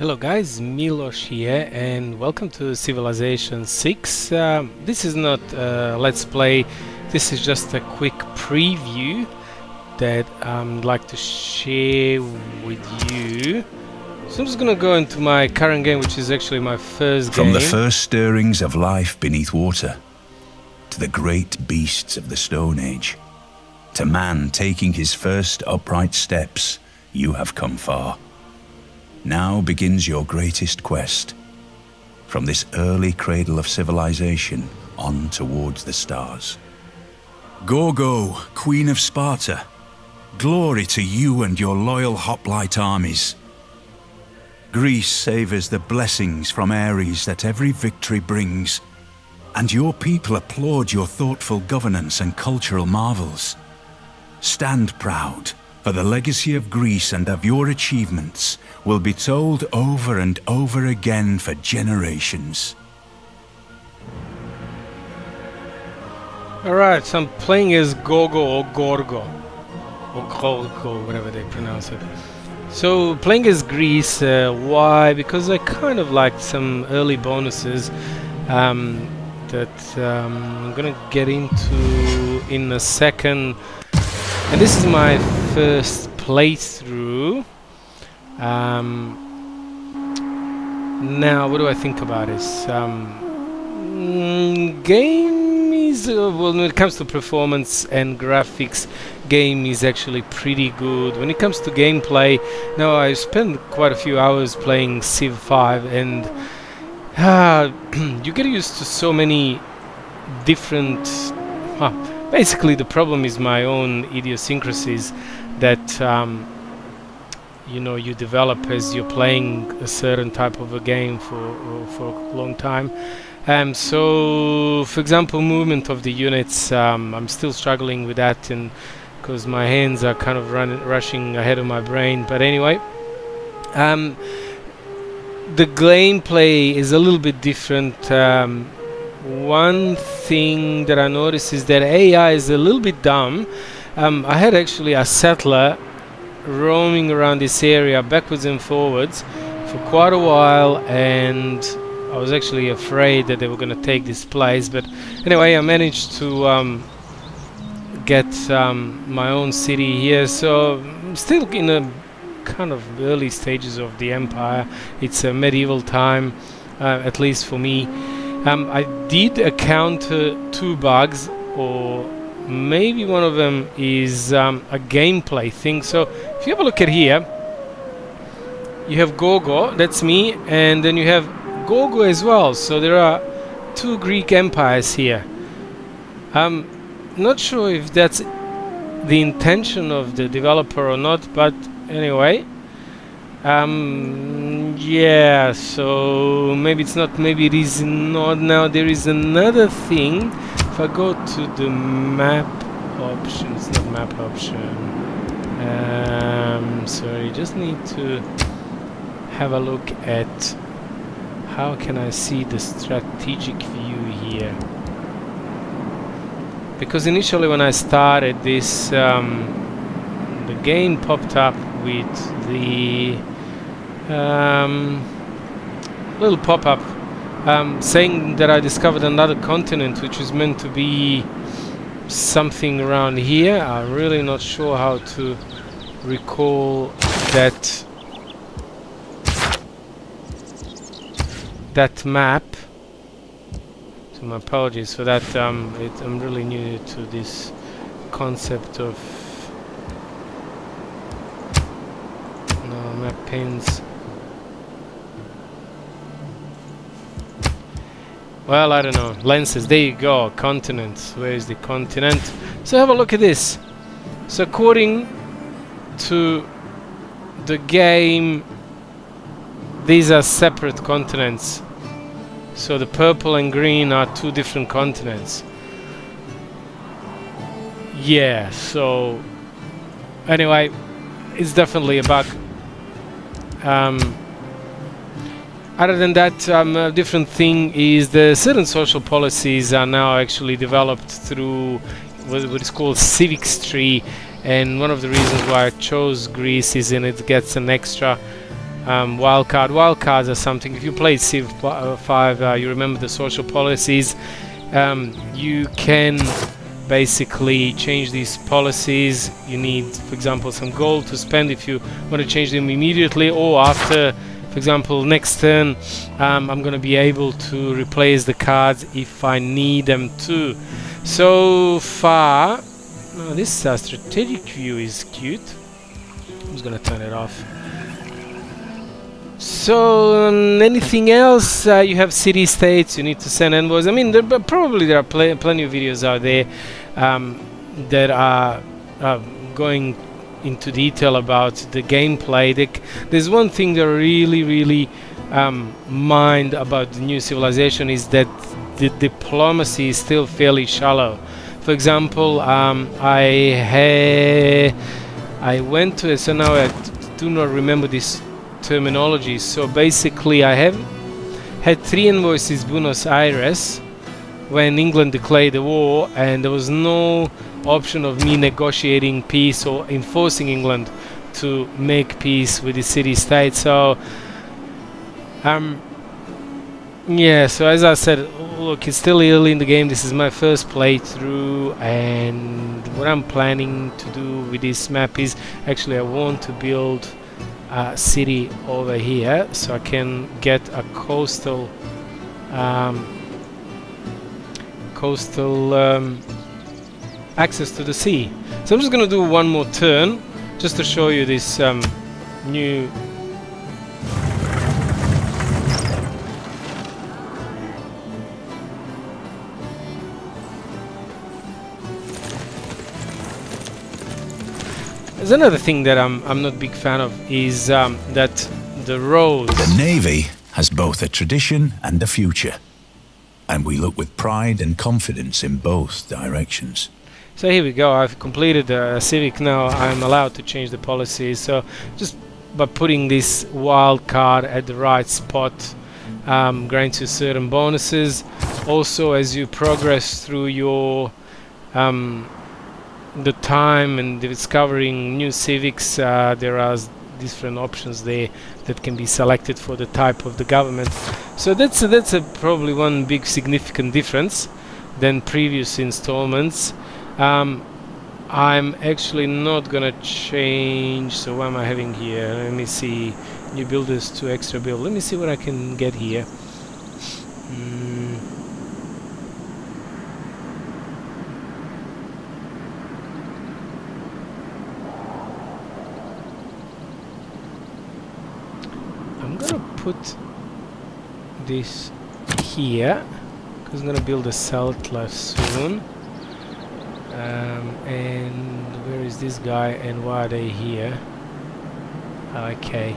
Hello guys, Milos here and welcome to Civilization 6. Um, this is not a Let's Play, this is just a quick preview that I'd like to share with you. So I'm just gonna go into my current game, which is actually my first From game. the first stirrings of life beneath water, to the great beasts of the Stone Age, to man taking his first upright steps, you have come far. Now begins your greatest quest. From this early cradle of civilization on towards the stars. Gorgo, Queen of Sparta, glory to you and your loyal hoplite armies. Greece savours the blessings from Ares that every victory brings, and your people applaud your thoughtful governance and cultural marvels. Stand proud, for the legacy of Greece and of your achievements will be told over and over again for generations. Alright, so I'm playing as Gogo or Gorgo. Or Gorgo, whatever they pronounce it. So, playing as Greece, uh, why? Because I kind of liked some early bonuses um, that um, I'm gonna get into in a second. And this is my first playthrough. Um, now, what do I think about this? Um, mm, game is uh, well when it comes to performance and graphics game is actually pretty good when it comes to gameplay now I spent quite a few hours playing Civ 5 and uh, you get used to so many different uh, basically the problem is my own idiosyncrasies that um, you know you develop as you're playing a certain type of a game for for a long time. Um, so for example movement of the units um, I'm still struggling with that and because my hands are kind of running rushing ahead of my brain. But anyway um, the gameplay is a little bit different. Um, one thing that I noticed is that AI is a little bit dumb um, I had actually a settler roaming around this area backwards and forwards for quite a while and I was actually afraid that they were going to take this place but anyway I managed to um, get um, my own city here so still in a kind of early stages of the empire. It's a medieval time uh, at least for me. Um, I did encounter two bugs or maybe one of them is um, a gameplay thing. So if you have a look at here you have Gogo that's me and then you have Gogo as well. So there are two Greek empires here. I'm not sure if that's the intention of the developer or not but anyway. Um yeah so maybe it's not maybe it is not. Now there is another thing if I go to the map option it's not map option. Um sorry just need to have a look at how can I see the strategic view here. Because initially when I started this um, the game popped up with the um, little pop-up um, saying that I discovered another continent which is meant to be something around here I'm really not sure how to recall that that map. So my apologies for that. Um, it, I'm really new to this concept of no map pins well I don't know. Lenses. There you go. Continents. Where is the continent? So have a look at this. So according to the game these are separate continents. So the purple and green are two different continents. Yeah so anyway it's definitely a bug. Um, other than that um, a different thing is the certain social policies are now actually developed through what, what is called civics tree and one of the reasons why I chose Greece is in it gets an extra um, wildcard. Wildcards are something. If you played Civ uh, 5, uh, you remember the social policies. Um, you can basically change these policies. You need, for example, some gold to spend if you want to change them immediately or after, for example, next turn. Um, I'm going to be able to replace the cards if I need them to. So far, oh, this uh, strategic view is cute. I'm just going to turn it off. So, um, anything else? Uh, you have city states. You need to send envoys. I mean, there, probably there are pl plenty of videos out there um, that are uh, going into detail about the gameplay. there's one thing that really, really um, mind about the new civilization is that the diplomacy is still fairly shallow. For example, um, I I went to so now I do not remember this terminology. So basically, I have had three invoices Buenos Aires when England declared the war, and there was no option of me negotiating peace or enforcing England to make peace with the city-state. So, um, yeah. So as I said, look, it's still early in the game. This is my first playthrough, and what I'm planning to do with this map is actually I want to build a city over here so I can get a coastal um, coastal um, access to the sea. So I'm just gonna do one more turn just to show you this um, new There's another thing that I'm I'm not a big fan of is um, that the roads. The navy has both a tradition and a future, and we look with pride and confidence in both directions. So here we go. I've completed a civic now. I'm allowed to change the policy. So just by putting this wild card at the right spot um, grants you certain bonuses. Also, as you progress through your um, the time and discovering new civics uh, there are different options there that can be selected for the type of the government so that's a, that's a probably one big significant difference than previous installments um, I'm actually not gonna change so what am I having here? Let me see. New builders to extra build. Let me see what I can get here. Mm. I'm gonna put this here because I'm gonna build a salt settler soon um, and where is this guy and why are they here? Okay.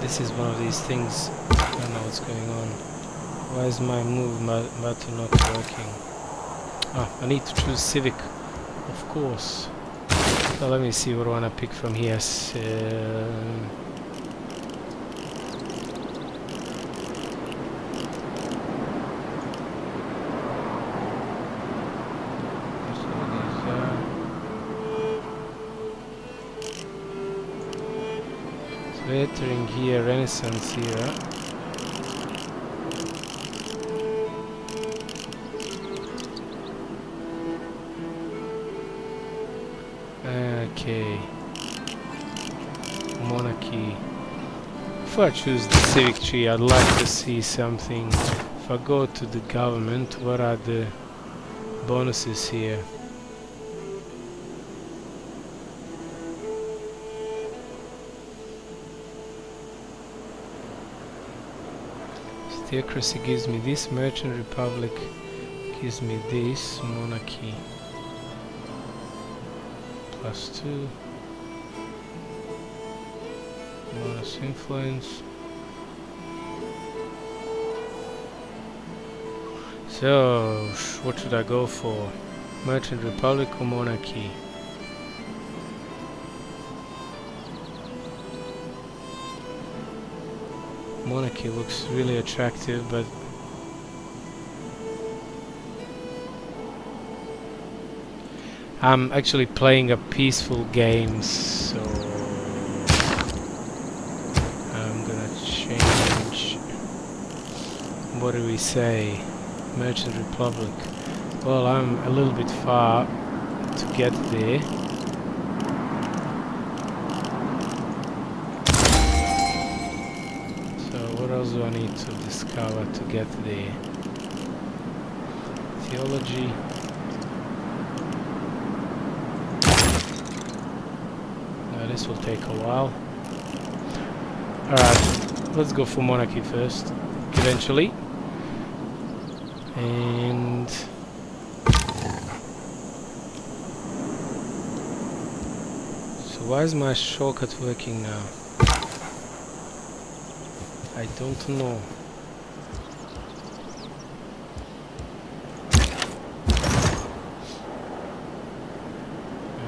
This is one of these things. I don't know what's going on. Why is my move button not working? Ah, I need to choose Civic, of course. So let me see what I want to pick from here. So, here, Renaissance here. Okay. Monarchy. If I choose the civic tree, I'd like to see something. If I go to the government, what are the bonuses here? Theocracy gives me this, Merchant Republic gives me this, Monarchy plus 2 minus influence. So what should I go for? Merchant Republic or Monarchy monarchy looks really attractive, but I'm actually playing a peaceful game, so I'm gonna change. What do we say? Merchant Republic. Well, I'm a little bit far to get there. Need to discover to get the Theology. Now this will take a while. Alright, let's go for monarchy first, eventually. And so why is my shortcut working now? I don't know.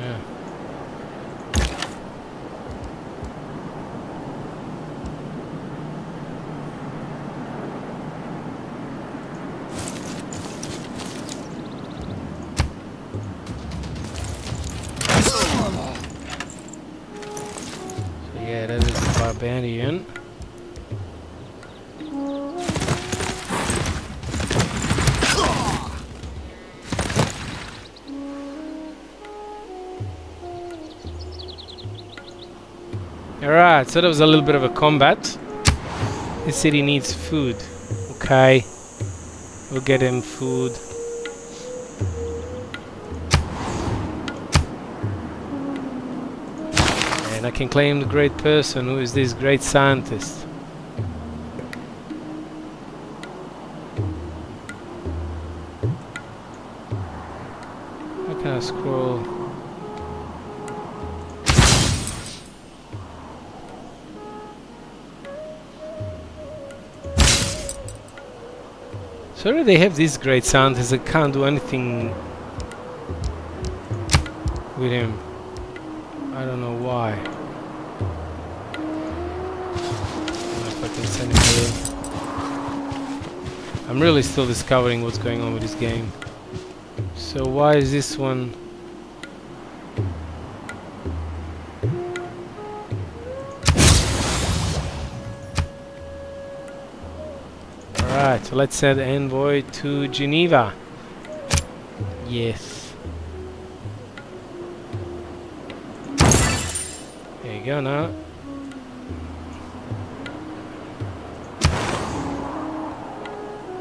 Yeah. So Alright, so that was a little bit of a combat. This city needs food. Okay. We'll get him food. And I can claim the great person who is this great scientist. How can I scroll? Sorry they have this great sound scientist, I can't do anything with him. I don't know why. I. I'm really still discovering what's going on with this game. So why is this one... Alright, so let's send envoy to Geneva. Yes. There you go now.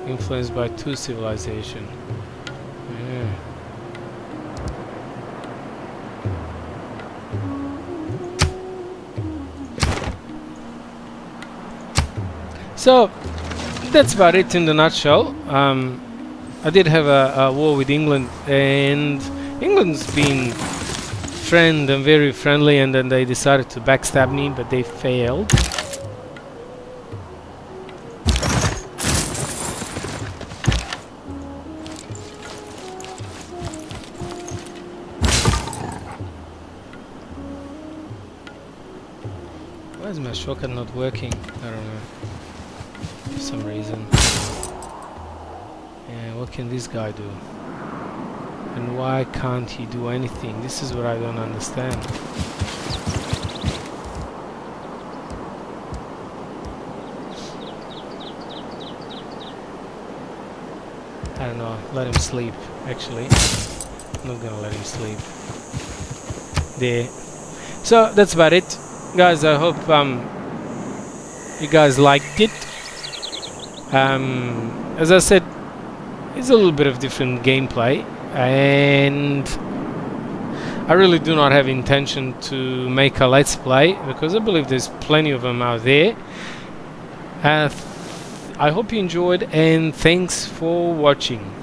Influenced by two civilization. Yeah. So, that's about it in the nutshell. Um, I did have a, a war with England, and England's been friend and very friendly, and then they decided to backstab me, but they failed. Why is my shortcut not working? I don't know. For some reason. And what can this guy do? And why can't he do anything? This is what I don't understand. I don't know, let him sleep, actually. I'm not gonna let him sleep. There. So, that's about it. Guys, I hope um, you guys liked it. Um, as I said, it's a little bit of different gameplay and I really do not have intention to make a let's play because I believe there's plenty of them out there. Uh, I hope you enjoyed and thanks for watching.